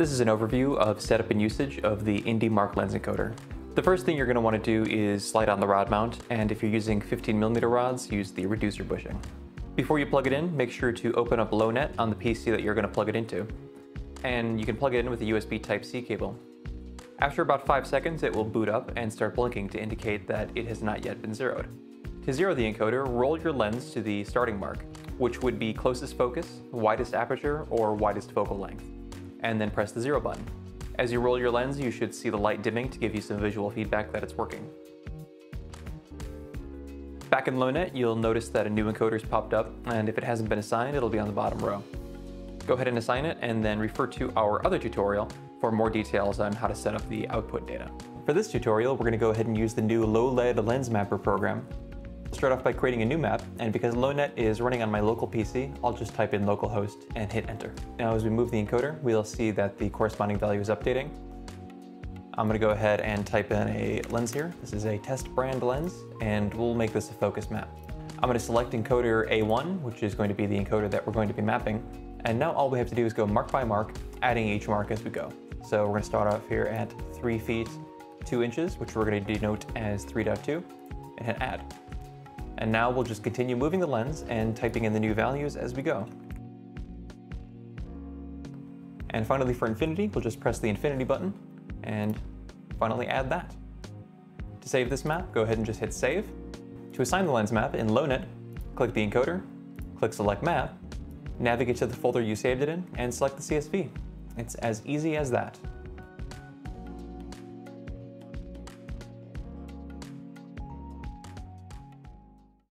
This is an overview of setup and usage of the Indiemark lens encoder. The first thing you're going to want to do is slide on the rod mount, and if you're using 15mm rods, use the reducer bushing. Before you plug it in, make sure to open up LowNet on the PC that you're going to plug it into. And you can plug it in with a USB Type-C cable. After about 5 seconds, it will boot up and start blinking to indicate that it has not yet been zeroed. To zero the encoder, roll your lens to the starting mark, which would be closest focus, widest aperture, or widest focal length, and then press the zero button. As you roll your lens, you should see the light dimming to give you some visual feedback that it's working. Back in LowNet, you'll notice that a new encoder's popped up, and if it hasn't been assigned, it'll be on the bottom row. Go ahead and assign it, and then refer to our other tutorial for more details on how to set up the output data. For this tutorial, we're going to go ahead and use the new LOLED lens mapper program start off by creating a new map, and because LowNet is running on my local PC, I'll just type in localhost and hit enter. Now as we move the encoder, we'll see that the corresponding value is updating. I'm gonna go ahead and type in a lens here. This is a test brand lens, and we'll make this a focus map. I'm gonna select encoder A1, which is going to be the encoder that we're going to be mapping. And now all we have to do is go mark by mark, adding each mark as we go. So we're gonna start off here at three feet, two inches, which we're gonna denote as 3.2, and hit add. And now we'll just continue moving the lens and typing in the new values as we go. And finally for infinity, we'll just press the infinity button and finally add that. To save this map, go ahead and just hit save. To assign the lens map in LowNet, click the encoder, click select map, navigate to the folder you saved it in, and select the CSV. It's as easy as that.